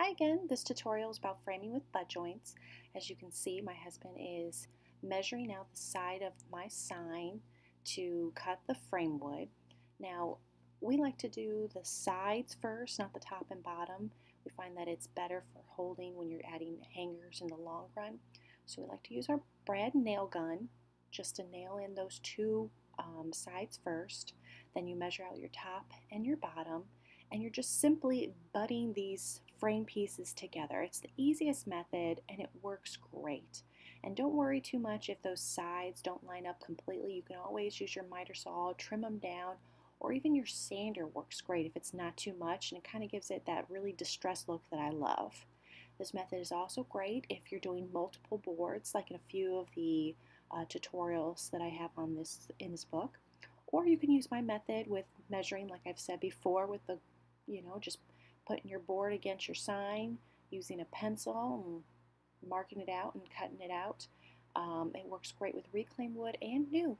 Hi again, this tutorial is about framing with butt joints. As you can see, my husband is measuring out the side of my sign to cut the frame wood. Now, we like to do the sides first, not the top and bottom. We find that it's better for holding when you're adding hangers in the long run. So we like to use our brad nail gun just to nail in those two um, sides first. Then you measure out your top and your bottom and you're just simply butting these frame pieces together. It's the easiest method and it works great. And don't worry too much if those sides don't line up completely. You can always use your miter saw, trim them down, or even your sander works great if it's not too much and it kind of gives it that really distressed look that I love. This method is also great if you're doing multiple boards like in a few of the uh, tutorials that I have on this in this book. Or you can use my method with measuring like I've said before with the you know, just putting your board against your sign, using a pencil and marking it out and cutting it out. Um, it works great with reclaimed wood and new.